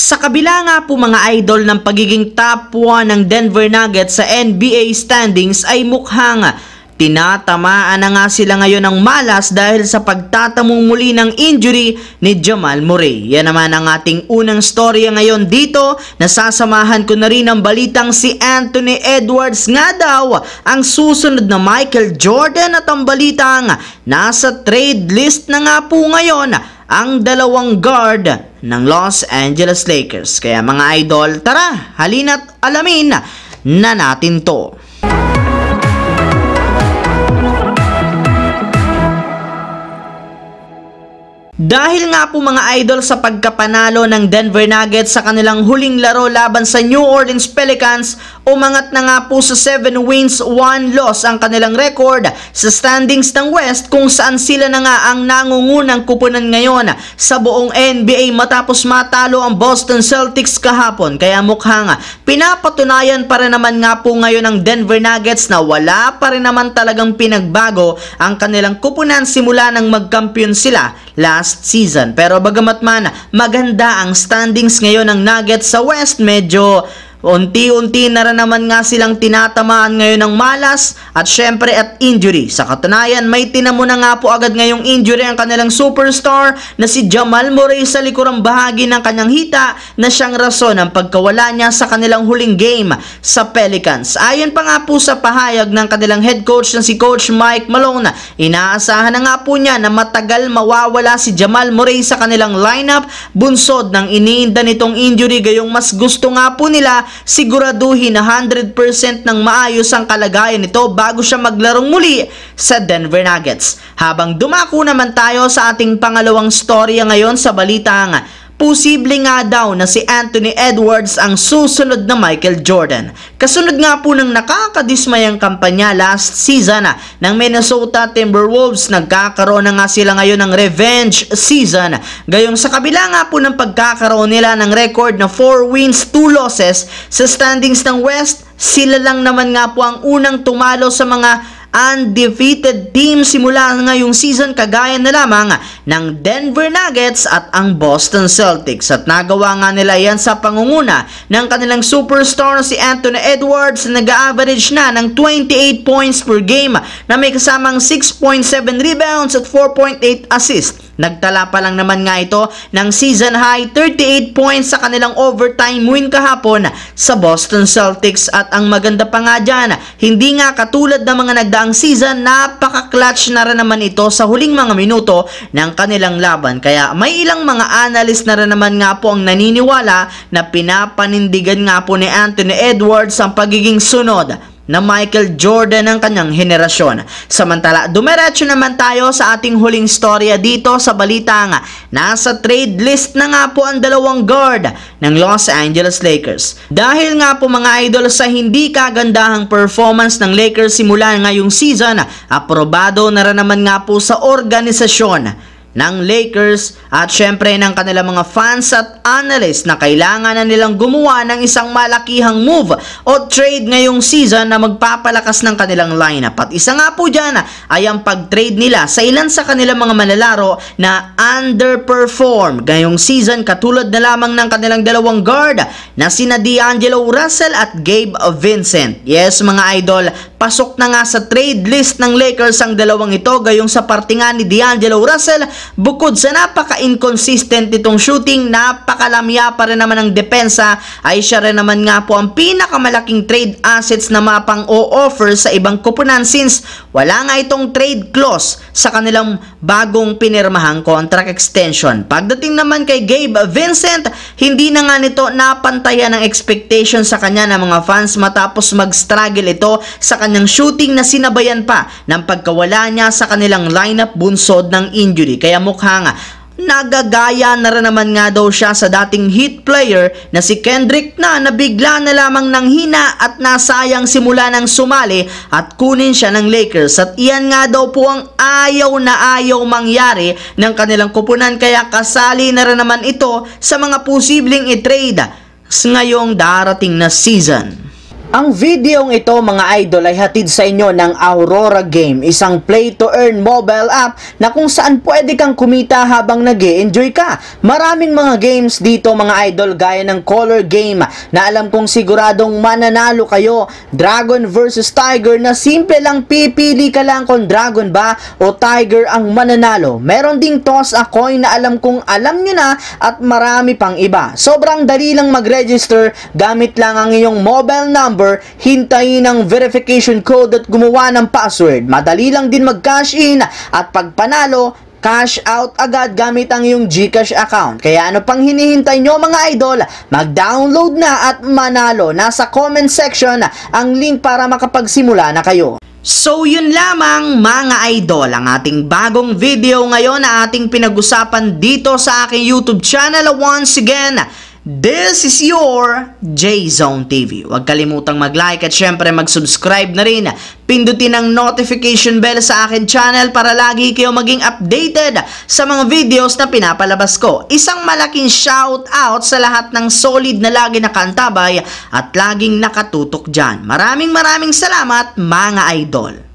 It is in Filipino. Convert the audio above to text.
Sa kabila nga po mga idol ng pagiging top 1 ng Denver Nuggets sa NBA standings ay mukhang tinatamaan na nga sila ngayon ng malas dahil sa pagtatamong muli ng injury ni Jamal Murray. Yan naman ang ating unang storya ngayon dito. Nasasamahan ko na rin ang balitang si Anthony Edwards nga daw ang susunod na Michael Jordan at ang balitang nasa trade list na nga po ngayon ang dalawang guard ng Los Angeles Lakers. Kaya mga idol, tara, halina't alamin na natin to. Dahil nga po mga idol sa pagkapanalo ng Denver Nuggets sa kanilang huling laro laban sa New Orleans Pelicans, umangat na nga po sa 7 wins, 1 loss ang kanilang record sa standings ng West kung saan sila na nga ang nangungunang kupunan ngayon sa buong NBA matapos matalo ang Boston Celtics kahapon. Kaya mukhang pinapatunayan pa rin naman nga po ngayon ng Denver Nuggets na wala pa rin naman talagang pinagbago ang kanilang kupunan simula nang magkampiyon sila last season. Pero bagamat man maganda ang standings ngayon ng Nuggets sa West, medyo Unti-unti na rin naman nga silang tinatamaan ngayon ng malas at syempre at injury. Sa katunayan, may tinamo na nga po agad ngayong injury ang kanilang superstar na si Jamal Murray sa likurang bahagi ng kanyang hita na siyang rason ng pagkawala niya sa kanilang huling game sa Pelicans. Ayon pa nga po sa pahayag ng kanilang head coach na si Coach Mike Malone, inaasahan na nga po niya na matagal mawawala si Jamal Murray sa kanilang lineup bunsod ng iniinda nitong injury gayong mas gusto nga po nila siguraduhin na 100% ng maayos ang kalagayan nito bago siya maglarong muli sa Denver Nuggets. Habang dumako naman tayo sa ating pangalawang storya ngayon sa balitang posible nga daw na si Anthony Edwards ang susunod na Michael Jordan. Kasunod nga po ng nakakadismayang kampanya last season ah, ng Minnesota Timberwolves, nagkakaroon na nga sila ngayon ng revenge season. Gayong sa kabila nga po ng pagkakaroon nila ng record na 4 wins, 2 losses sa standings ng West, sila lang naman nga po ang unang tumalo sa mga undefeated team simula ngayong season kagaya na lamang ng Denver Nuggets at ang Boston Celtics. At nagawa nga nila yan sa pangunguna ng kanilang superstar na si Anthony Edwards. Na nag-average na ng 28 points per game na may kasamang 6.7 rebounds at 4.8 assists Nagtala pa lang naman nga ito ng season high 38 points sa kanilang overtime win kahapon sa Boston Celtics at ang maganda pa nga dyan, hindi nga katulad ng mga nagdaang season, napaka-clutch na rin naman ito sa huling mga minuto ng kanilang laban. Kaya may ilang mga analyst na rin naman nga po ang naniniwala na pinapanindigan nga po ni Anthony Edwards ang pagiging sunod na Michael Jordan ng kanyang henerasyon. Samantala, dumiretso naman tayo sa ating huling storya dito sa balita nga. Nasa trade list na nga po ang dalawang guard ng Los Angeles Lakers. Dahil nga po mga idol sa hindi kagandahang performance ng Lakers simula ngayong season, aprobado na rin naman nga po sa organisasyon ng Lakers at syempre ng kanilang mga fans at analysts na kailangan na nilang gumawa ng isang malakihang move o trade ngayong season na magpapalakas ng kanilang lineup. At isa nga po dyan ay ang pag-trade nila sa ilan sa kanilang mga malalaro na underperform ngayong season katulad na lamang ng kanilang dalawang guard na sina D'Angelo Russell at Gabe Vincent. Yes mga idol, pasok na nga sa trade list ng Lakers ang dalawang ito gayong sa partingan ni D'Angelo Russell Bukod sa napaka-inconsistent nitong shooting, napakalamya pa rin naman ang depensa, ay siya rin naman nga po ang pinakamalaking trade assets na mapang o-offer sa ibang kupunan since wala nga itong trade clause sa kanilang bagong pinirmahang contract extension. Pagdating naman kay Gabe Vincent, hindi na nga nito napantayan ng expectation sa kanya ng mga fans matapos mag-struggle ito sa kanyang shooting na sinabayan pa ng pagkawala niya sa kanilang lineup bunsod ng injury. Kaya mukhang nagagaya na rin naman nga daw siya sa dating hit player na si Kendrick na nabigla na lamang ng hina at nasayang simula ng sumali at kunin siya ng Lakers at iyan nga daw po ang ayaw na ayaw mangyari ng kanilang kupunan kaya kasali na rin naman ito sa mga posibleng i-trade ngayong darating na season. Ang videong ito mga idol ay hatid sa inyo ng Aurora Game, isang play-to-earn mobile app na kung saan pwede kang kumita habang nag enjoy ka. Maraming mga games dito mga idol gaya ng Color Game na alam kong siguradong mananalo kayo. Dragon versus Tiger na simple lang pipili ka lang kung Dragon ba o Tiger ang mananalo. Meron ding toss a coin na alam kong alam nyo na at marami pang iba. Sobrang dali lang mag-register gamit lang ang iyong mobile number number, hintayin ang verification code at gumawa ng password. Madali lang din mag-cash in at pag panalo, cash out agad gamit ang iyong GCash account. Kaya ano pang hinihintay nyo mga idol? Mag-download na at manalo. Nasa comment section ang link para makapagsimula na kayo. So yun lamang mga idol ang ating bagong video ngayon na ating pinag-usapan dito sa aking YouTube channel once again. This is your J-Zone TV. Huwag kalimutang mag-like at syempre mag-subscribe na rin. Pindutin ang notification bell sa akin channel para lagi kayo maging updated sa mga videos na pinapalabas ko. Isang malaking shout out sa lahat ng solid na lagi nakantabay at laging nakatutok dyan. Maraming maraming salamat mga idol.